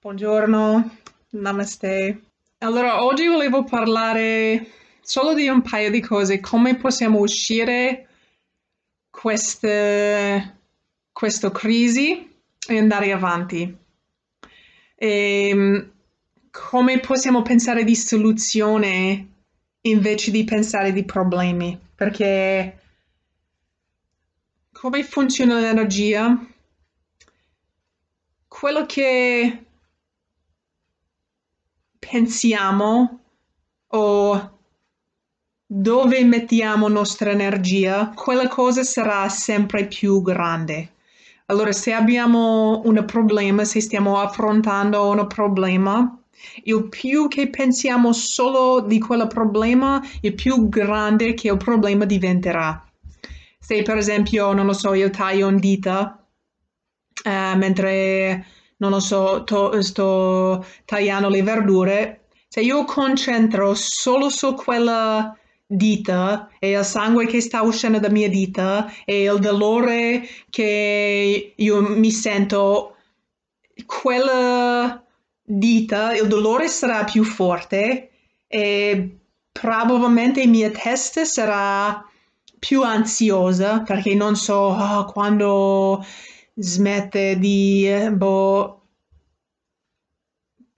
Buongiorno, namaste. Allora, oggi volevo parlare solo di un paio di cose, come possiamo uscire questa, questa crisi e andare avanti. E ehm, come possiamo pensare di soluzione invece di pensare di problemi, perché come funziona l'energia? Quello che pensiamo o dove mettiamo nostra energia, quella cosa sarà sempre più grande. Allora, se abbiamo un problema, se stiamo affrontando un problema, il più che pensiamo solo di quel problema, il più grande che il problema diventerà. Se per esempio, non lo so, io taglio un dita eh, mentre non lo so, to- sto tagliando le verdure, se io concentro solo su quella dita e il sangue che sta uscendo da mia dita e il dolore che io mi sento, quella dita, il dolore sarà più forte e probabilmente mia testa sarà più ansiosa perché non so oh, quando smette di, eh, boh,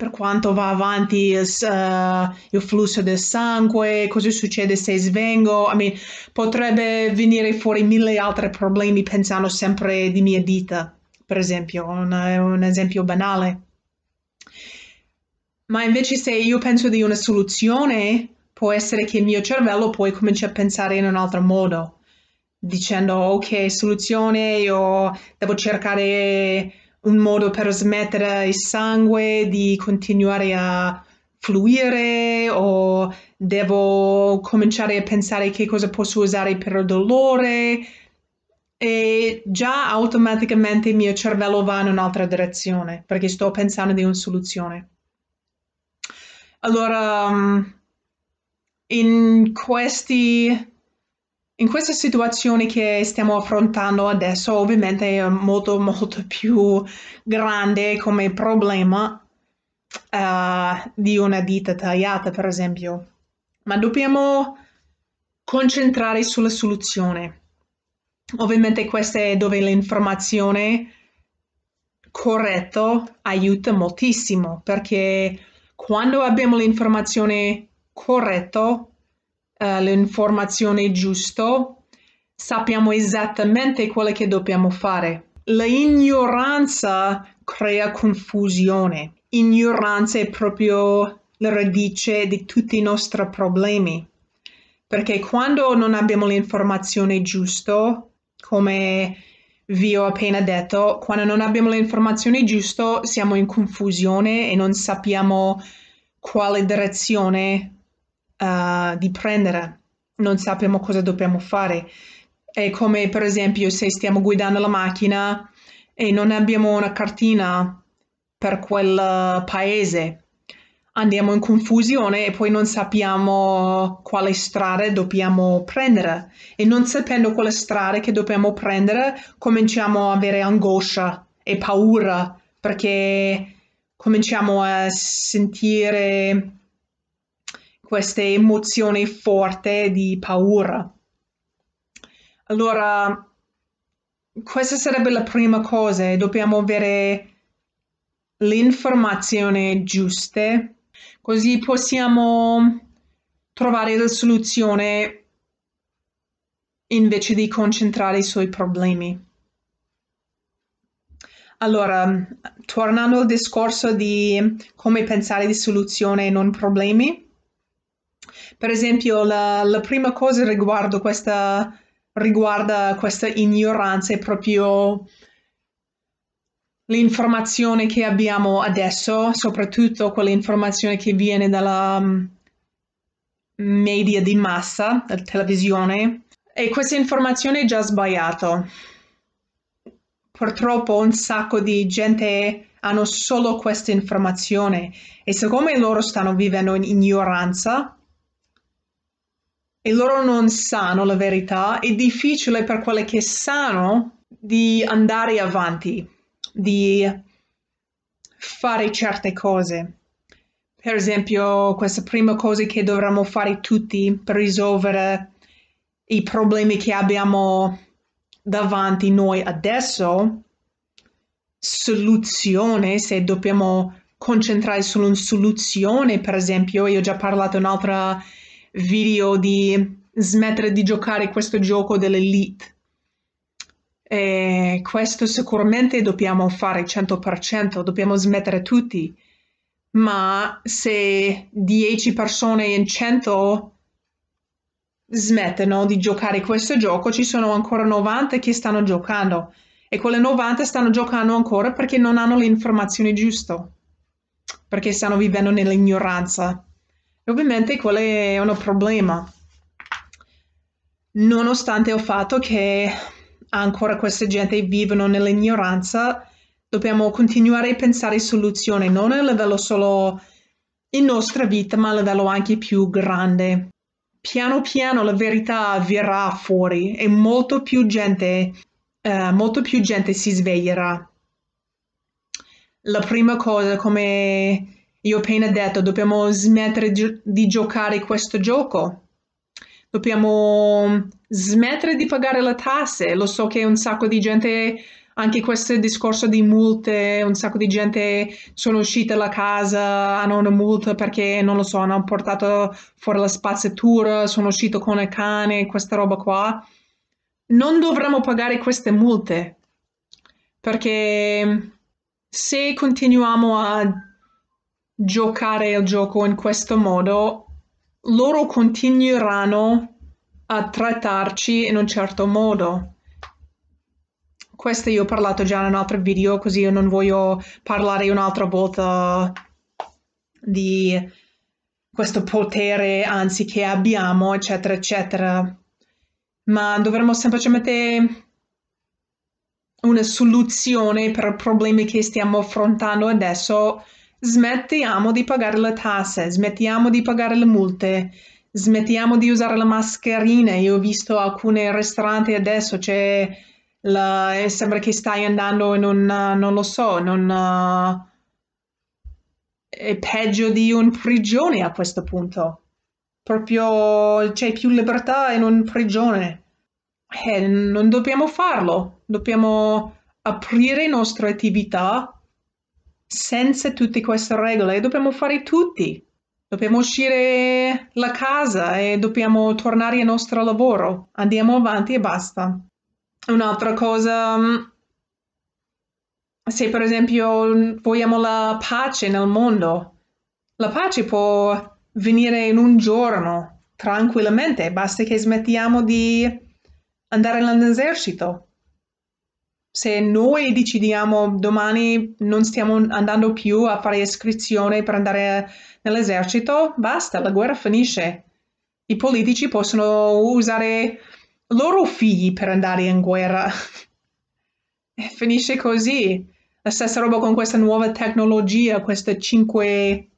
per quanto va avanti uh, il, flusso del sangue, cosa succede se svengo, I mean, potrebbe venire fuori mille altri problemi pensando sempre di mia dita, per esempio, un, un esempio banale. Ma invece se io penso di una soluzione, può essere che il mio cervello poi comincia a pensare in un altro modo dicendo ok, soluzione, io devo cercare un modo per smettere il sangue di continuare a fluire o devo cominciare a pensare che cosa posso usare per il dolore e già automaticamente il mio cervello va in un'altra direzione perché sto pensando di una soluzione. Allora, mm, in questi in questa situazione che stiamo affrontando adesso, ovviamente è molto, molto più grande come problema uh, di una dita tagliata, per esempio. Ma dobbiamo concentrare sulla soluzione. Ovviamente questa è dove l'informazione corretta aiuta moltissimo, perché quando abbiamo l'informazione corretta, uh, l'informazione giusta, sappiamo esattamente quello che dobbiamo fare. L'ignoranza crea confusione. Ignoranza è proprio la radice di tutti i nostri problemi. Perché quando non abbiamo l'informazione giusta, come vi ho appena detto, quando non abbiamo l'informazione giusta siamo in confusione e non sappiamo quale direzione uh, di prendere, non sappiamo cosa dobbiamo fare. È come per esempio se stiamo guidando la macchina e non abbiamo una cartina per quel paese, andiamo in confusione e poi non sappiamo quale strada dobbiamo prendere. E non sapendo quale strada che dobbiamo prendere cominciamo a avere angoscia e paura perché cominciamo a sentire queste emozioni forti di paura. Allora, questa sarebbe la prima cosa, dobbiamo avere l'informazione giusta, così possiamo trovare la soluzione invece di concentrare sui problemi. Allora, tornando al discorso di come pensare di soluzione e non problemi, per esempio, la, la prima cosa riguardo questa, riguarda questa ignoranza è proprio l'informazione che abbiamo adesso, soprattutto quell'informazione che viene dalla um, media di massa, dalla televisione, e questa informazione è già sbagliata. Purtroppo un sacco di gente hanno solo questa informazione e siccome loro stanno vivendo in ignoranza, e loro non sanno la verità, è difficile per quelli che sanno di andare avanti, di fare certe cose. Per esempio, questa prima cosa che dovremmo fare tutti per risolvere i problemi che abbiamo davanti noi adesso, soluzione, se dobbiamo concentrare su una soluzione, per esempio, io ho già parlato in un altro video di smettere di giocare questo gioco dell'elite. E questo sicuramente dobbiamo fare 100%, dobbiamo smettere tutti ma se 10 persone in 100 smettono di giocare questo gioco, ci sono ancora 90 che stanno giocando e quelle 90 stanno giocando ancora perché non hanno le informazioni giuste, perché stanno vivendo nell'ignoranza. Ovviamente quello è un problema. Nonostante il fatto che ancora questa gente vivono nell'ignoranza, dobbiamo continuare a pensare soluzioni, non a livello solo in nostra vita, ma a livello anche più grande. Piano piano la verità verrà fuori e molto più gente, uh, molto più gente si sveglierà. La prima cosa, come io ho appena detto, dobbiamo smettere di giocare questo gioco. Dobbiamo smettere di pagare le tasse. Lo so che un sacco di gente anche questo discorso di multe, un sacco di gente sono uscite dalla casa, hanno una multa perché, non lo so, hanno portato fuori la spazzatura, sono uscito con il cane, questa roba qua. Non dovremmo pagare queste multe perché se continuiamo a giocare il gioco in questo modo, loro continueranno a trattarci in un certo modo questo io ho parlato già in un altro video, così io non voglio parlare un'altra volta di questo potere, anzi, che abbiamo, eccetera, eccetera. Ma dovremmo semplicemente una soluzione per i problemi che stiamo affrontando adesso. Smettiamo di pagare le tasse, smettiamo di pagare le multe, smettiamo di usare le mascherine. Io ho visto alcuni ristoranti adesso, c'è la, eh, sembra che stai andando in un, non lo so, in un, uh, è peggio di un prigione a questo punto. Proprio c'è più libertà in un prigione. Eh, non dobbiamo farlo, dobbiamo aprire le nostre attività senza tutte queste regole e dobbiamo fare tutti. Dobbiamo uscire la casa e dobbiamo tornare al nostro lavoro. Andiamo avanti e basta. Un'altra cosa, mm, se per esempio vogliamo la pace nel mondo, la pace può venire in un giorno tranquillamente, basta che smettiamo di andare nell'esercito. Se noi decidiamo domani non stiamo andando più a fare iscrizione per andare nell'esercito, basta, la guerra finisce. I politici possono usare loro figli per andare in guerra. E finisce così. La stessa roba con questa nuova tecnologia, queste 5...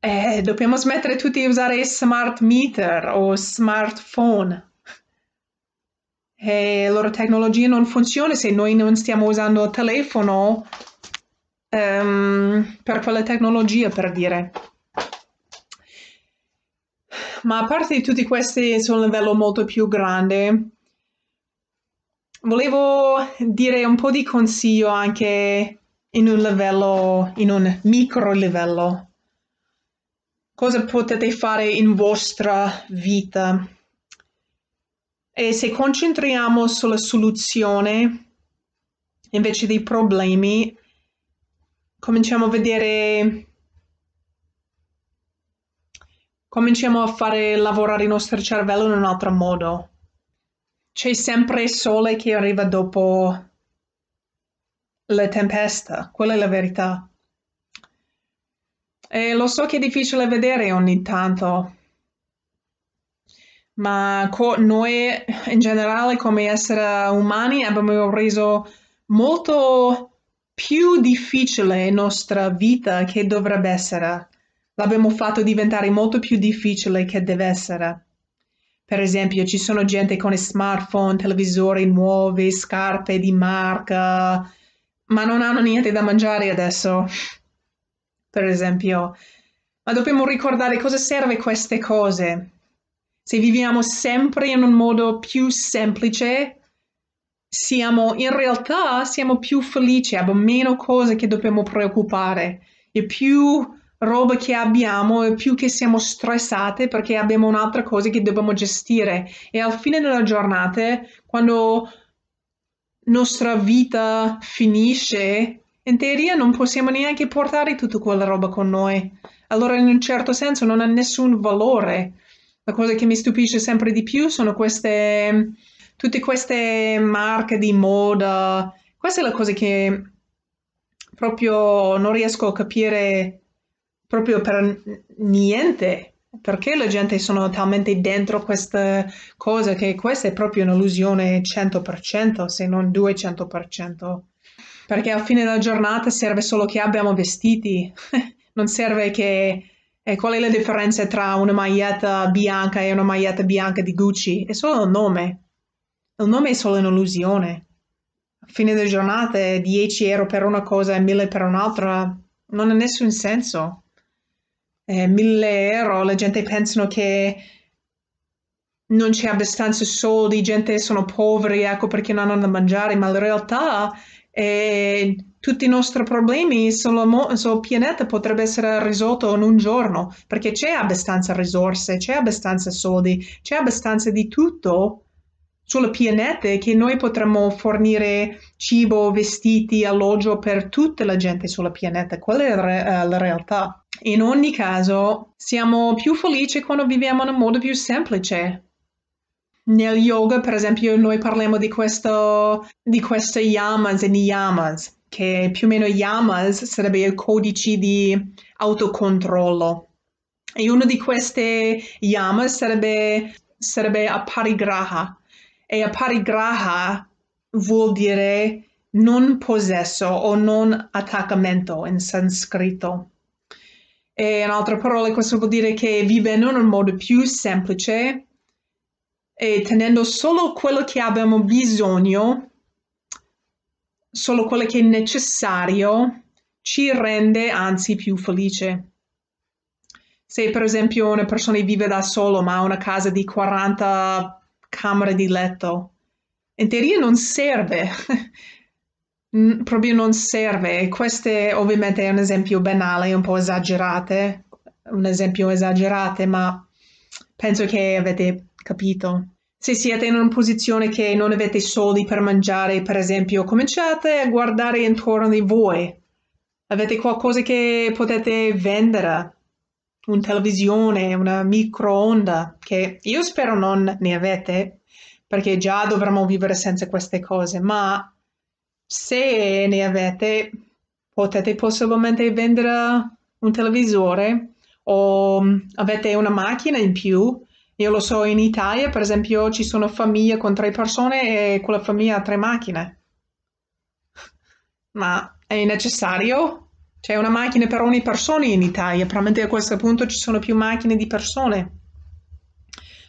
Eh, dobbiamo smettere tutti di usare smart meter o smartphone. E loro tecnologia non funziona se noi non stiamo usando il telefono um, per quella tecnologia, per dire ma a parte tutti questi su un livello molto più grande, volevo dire un po' di consiglio anche in un livello, in un micro livello. Cosa potete fare in vostra vita? E se concentriamo sulla soluzione invece dei problemi, cominciamo a vedere cominciamo a fare lavorare il nostro cervello in un altro modo. C'è sempre il sole che arriva dopo la tempesta, quella è la verità. E lo so che è difficile vedere ogni tanto, ma noi in generale come esseri umani abbiamo reso molto più difficile la nostra vita che dovrebbe essere l'abbiamo fatto diventare molto più difficile che deve essere. Per esempio, ci sono gente con smartphone, televisori nuovi, scarpe di marca, ma non hanno niente da mangiare adesso, per esempio. Ma dobbiamo ricordare cosa serve queste cose. Se viviamo sempre in un modo più semplice, siamo in realtà siamo più felici, abbiamo meno cose che dobbiamo preoccupare. E più roba che abbiamo e più che siamo stressate perché abbiamo un'altra cosa che dobbiamo gestire. E al fine della giornata quando nostra vita finisce in teoria non possiamo neanche portare tutta quella roba con noi. Allora in un certo senso non ha nessun valore la cosa che mi stupisce sempre di più sono queste tutte queste marche di moda questa è la cosa che proprio non riesco a capire proprio per niente. Perché la gente sono talmente dentro questa cosa che questa è proprio un'illusione 100%, se non 200%. Perché alla fine della giornata serve solo che abbiamo vestiti, non serve che... E qual è la differenza tra una maglietta bianca e una maglietta bianca di Gucci? È solo il nome. Il nome è solo un'illusione. A fine della giornata 10 euro per una cosa e 1000 per un'altra non ha nessun senso eh, 1000 euro, la gente pensano che non c'è abbastanza soldi, gente sono poveri, ecco perché non hanno da mangiare, ma in realtà eh, tutti i nostri problemi sul, sul pianeta potrebbero essere risolti in un giorno, perché c'è abbastanza risorse, c'è abbastanza soldi, c'è abbastanza di tutto sul pianeta che noi potremmo fornire cibo, vestiti, alloggio per tutta la gente sul pianeta. Quella è la, la realtà. In ogni caso, siamo più felici quando viviamo in un modo più semplice. Nel yoga, per esempio, noi parliamo di questo, di queste yamas e niyamas, che più o meno yamas sarebbe il codice di autocontrollo. E uno di queste yamas sarebbe, sarebbe aparigraha. E aparigraha vuol dire non possesso o non attaccamento in sanscrito. E in altre parole, questo vuol dire che vivendo in un modo più semplice e tenendo solo quello che abbiamo bisogno, solo quello che è necessario, ci rende anzi più felice. Se per esempio una persona vive da solo ma ha una casa di 40 camere di letto, in teoria non serve proprio non serve. Questo ovviamente è un esempio banale, un po' esagerato, un esempio esagerato, ma penso che avete capito. Se siete in una posizione che non avete soldi per mangiare, per esempio, cominciate a guardare intorno di voi. Avete qualcosa che potete vendere? Un televisione, una microonda, che io spero non ne avete, perché già dovremmo vivere senza queste cose, ma se ne avete, potete possibilmente vendere un televisore o mm, avete una macchina in più. Io lo so, in Italia, per esempio, ci sono famiglie con tre persone e quella famiglia ha tre macchine. Ma è necessario? C'è una macchina per ogni persona in Italia, probabilmente a questo punto ci sono più macchine di persone.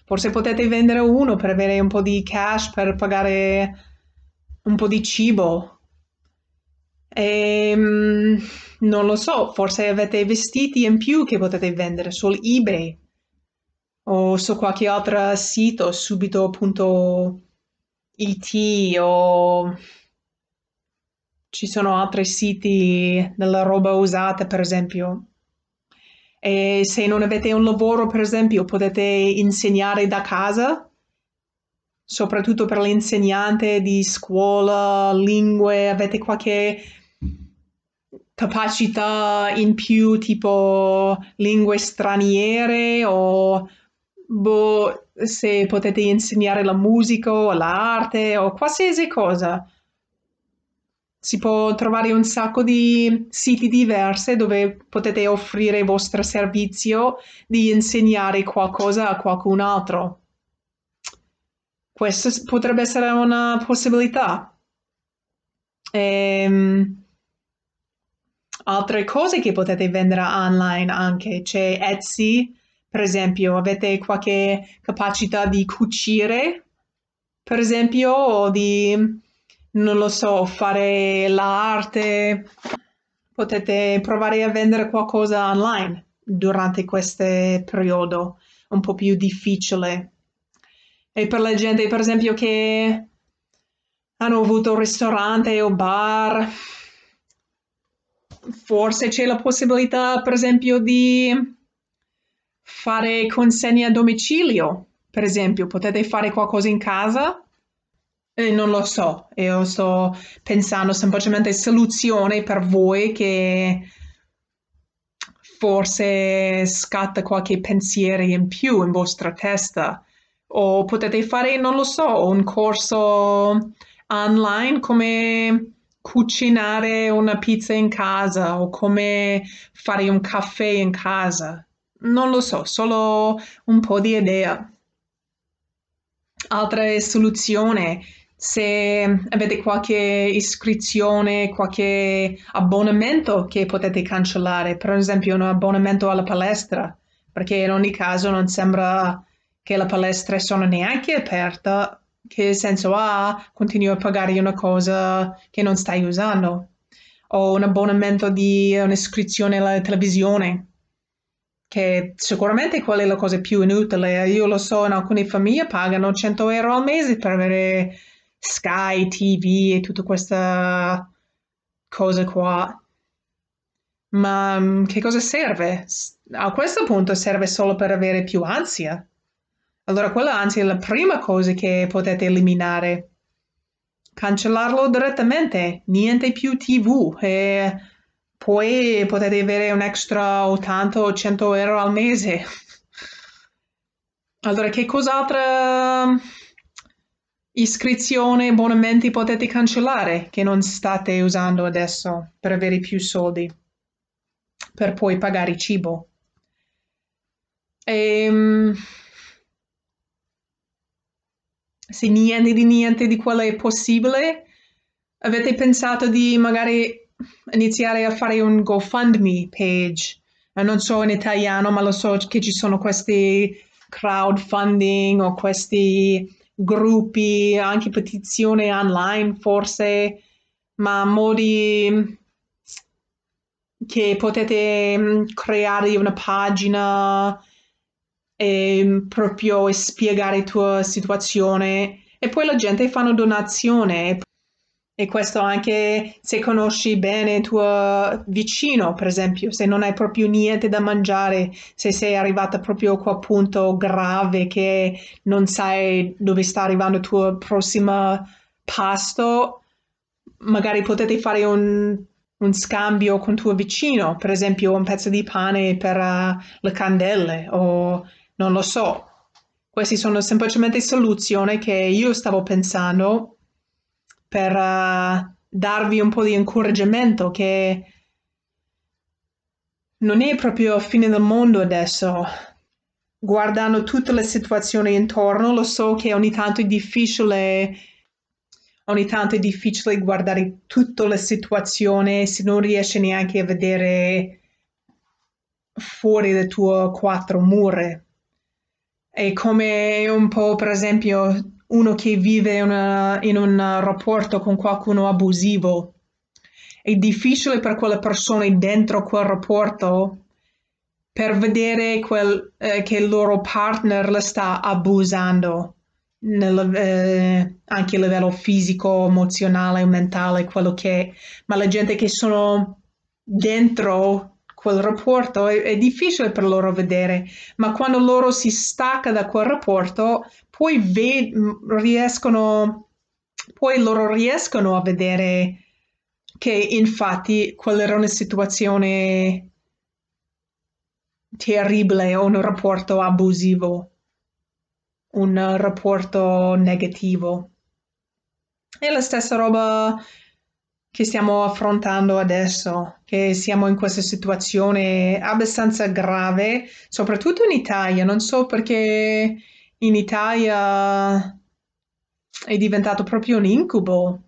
Forse potete vendere uno per avere un po' di cash per pagare un po' di cibo Ehm, non lo so, forse avete vestiti in più che potete vendere su eBay o su qualche altro sito, subito.it o ci sono altri siti della roba usata, per esempio. E se non avete un lavoro, per esempio, potete insegnare da casa, soprattutto per l'insegnante di scuola, lingue, avete qualche capacità in più tipo lingue straniere o boh, se potete insegnare la musica o l'arte o qualsiasi cosa. Si può trovare un sacco di siti diversi dove potete offrire il vostro servizio di insegnare qualcosa a qualcun altro. Questa potrebbe essere una possibilità. Ehm, altre cose che potete vendere online anche. C'è Etsy, per esempio, avete qualche capacità di cucire, per esempio, o di non lo so, fare l'arte, potete provare a vendere qualcosa online durante questo periodo un po' più difficile. E per la gente, per esempio, che hanno avuto ristorante o bar, forse c'è la possibilità, per esempio, di fare consegne a domicilio. Per esempio, potete fare qualcosa in casa? Eh, non lo so, io sto pensando semplicemente a soluzioni per voi che forse scatta qualche pensiero in più in vostra testa. O potete fare, non lo so, un corso online come cucinare una pizza in casa o come fare un caffè in casa. Non lo so, solo un po' di idea. Altra soluzione, se avete qualche iscrizione, qualche abbonamento che potete cancellare, per esempio un abbonamento alla palestra, perché in ogni caso non sembra che la palestra sono neanche aperta che senso ha continui a pagare una cosa che non stai usando? O un abbonamento di un'iscrizione alla televisione, che sicuramente quella è la cosa più inutile. Io lo so, in alcune famiglie pagano 100 euro al mese per avere Sky, TV e tutta questa cosa qua. Ma mm, che cosa serve? A questo punto serve solo per avere più ansia. Allora quella anzi è la prima cosa che potete eliminare. Cancellarlo direttamente, niente più TV e poi potete avere un extra 80 o 100 euro al mese. Allora che cos'altra iscrizione, abbonamenti potete cancellare che non state usando adesso per avere più soldi per poi pagare il cibo? Ehm, se niente di niente di quello è possibile, avete pensato di magari iniziare a fare un GoFundMe page? Non so in italiano, ma lo so che ci sono questi crowdfunding o questi gruppi, anche petizioni online forse, ma modi che potete mm, creare una pagina e proprio spiegare la tua situazione. E poi la gente fa una donazione. E questo anche se conosci bene il tuo vicino, per esempio, se non hai proprio niente da mangiare, se sei arrivata proprio a quel punto grave che non sai dove sta arrivando il tuo prossimo pasto, magari potete fare un, un scambio con tuo vicino, per esempio un pezzo di pane per uh, le candele o non lo so. Queste sono semplicemente soluzioni che io stavo pensando per uh, darvi un po' di incoraggiamento che non è proprio fine del mondo adesso. Guardando tutte le situazioni intorno, lo so che ogni tanto è difficile, ogni tanto è difficile guardare tutte le situazioni se non riesci neanche a vedere fuori le tue quattro mura è come un po', per esempio, uno che vive una, in un rapporto con qualcuno abusivo. È difficile per quella persona dentro quel rapporto per vedere quel, eh, che il loro partner la sta abusando, nel, eh, anche a livello fisico, emozionale, mentale, quello che. Ma la gente che sono dentro quel rapporto è, è, difficile per loro vedere, ma quando loro si stacca da quel rapporto, poi ve- riescono, poi loro riescono a vedere che infatti quella era una situazione terribile un rapporto abusivo, un rapporto negativo. E la stessa roba che stiamo affrontando adesso, che siamo in questa situazione abbastanza grave, soprattutto in Italia. Non so perché in Italia è diventato proprio un incubo.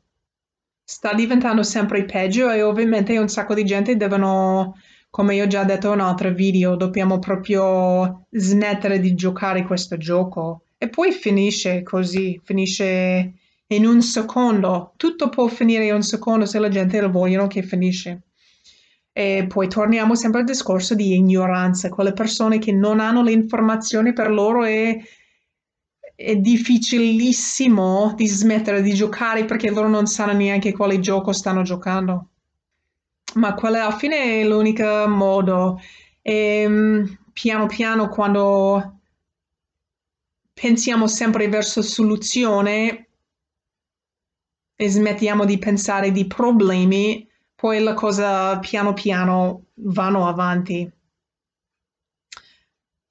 Sta diventando sempre peggio e ovviamente un sacco di gente devono, come ho già detto in un altro video, dobbiamo proprio smettere di giocare questo gioco. E poi finisce così, finisce in un secondo. Tutto può finire in un secondo se la gente lo vogliono che finisce. E poi torniamo sempre al discorso di ignoranza. Quelle persone che non hanno le informazioni per loro è, è difficilissimo di smettere di giocare perché loro non sanno neanche quale gioco stanno giocando. Ma quello alla fine è l'unico modo. E, ehm, piano piano quando pensiamo sempre verso soluzione e smettiamo di pensare di problemi, poi la cosa piano piano vanno avanti.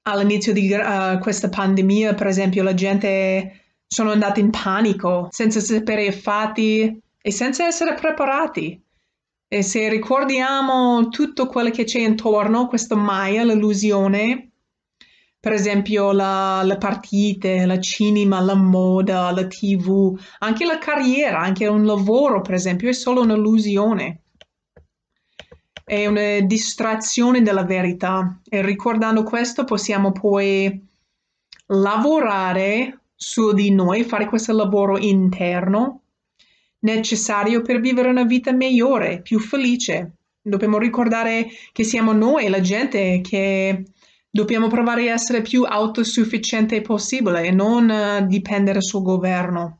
All'inizio di uh, questa pandemia, per esempio, la gente sono andata in panico senza sapere i fatti e senza essere preparati. E se ricordiamo tutto quello che c'è intorno, questa Maya, l'illusione, per esempio la, le partite, la cinema, la moda, la tv, anche la carriera, anche un lavoro, per esempio, è solo un'illusione. È una distrazione della verità e ricordando questo possiamo poi lavorare su di noi, fare questo lavoro interno necessario per vivere una vita migliore, più felice. Dobbiamo ricordare che siamo noi, la gente, che Dobbiamo provare a essere più autosufficiente possibile e non uh, dipendere sul governo.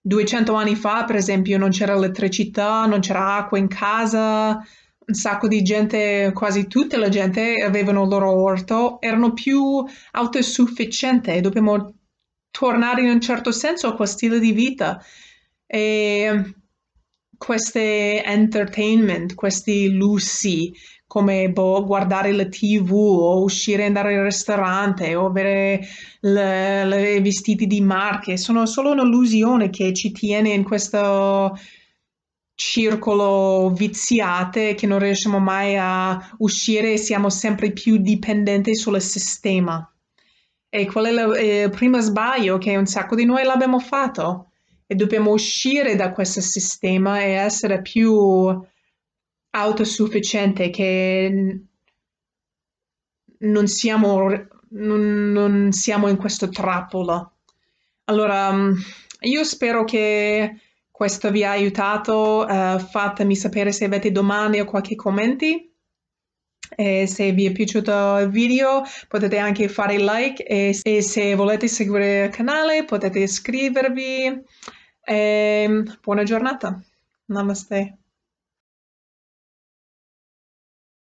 200 anni fa, per esempio, non c'era elettricità, non c'era acqua in casa, un sacco di gente, quasi tutta la gente avevano il loro orto, erano più autosufficienti. Dobbiamo tornare in un certo senso a questo stile di vita. E queste entertainment, questi lussi, come boh, guardare la tv o uscire e andare al ristorante o avere i vestiti di marche, sono solo un'illusione che ci tiene in questo circolo viziate che non riusciamo mai a uscire e siamo sempre più dipendenti sul sistema. E qual è il primo sbaglio che un sacco di noi l'abbiamo fatto e dobbiamo uscire da questo sistema e essere più autosufficiente che non siamo, non, non siamo in questa trappola. Allora, mm, io spero che questo vi ha aiutato. Uh, fatemi sapere se avete domande o qualche commenti. E se vi è piaciuto il video potete anche fare like e, e se volete seguire il canale potete iscrivervi. E, buona giornata. Namaste.